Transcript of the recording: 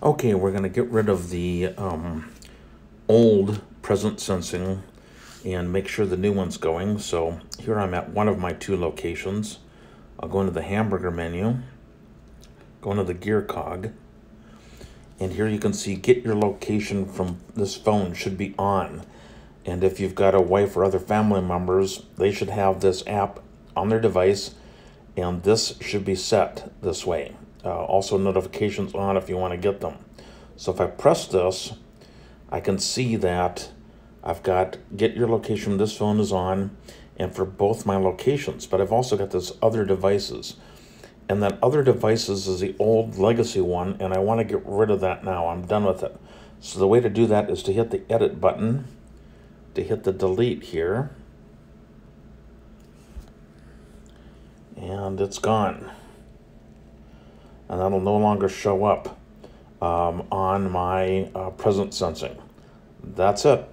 Okay, we're going to get rid of the um, old presence sensing and make sure the new one's going. So here I'm at one of my two locations. I'll go into the hamburger menu, go into the gear cog, and here you can see get your location from this phone should be on. And if you've got a wife or other family members, they should have this app on their device and this should be set this way. Uh, also notifications on if you want to get them. So if I press this, I can see that I've got get your location, this phone is on, and for both my locations, but I've also got this other devices. And that other devices is the old legacy one, and I want to get rid of that now. I'm done with it. So the way to do that is to hit the edit button, to hit the delete here, and it's gone. And that'll no longer show up um, on my uh, presence sensing. That's it.